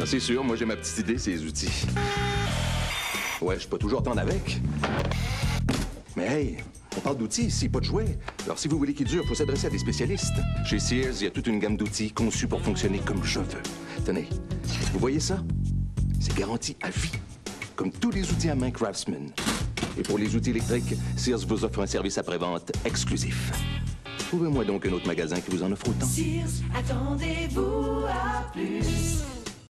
Ah, c'est sûr, moi j'ai ma petite idée, ces outils. Ouais, je peux toujours t'en avec. Mais hey, on parle d'outils ici, pas de jouets. Alors si vous voulez qu'ils durent, faut s'adresser à des spécialistes. Chez Sears, il y a toute une gamme d'outils conçus pour fonctionner comme je veux. Tenez, vous voyez ça? C'est garanti à vie, comme tous les outils à main Craftsman. Et pour les outils électriques, Sears vous offre un service après-vente exclusif. Trouvez-moi donc un autre magasin qui vous en offre autant. Sears, attendez-vous à plus.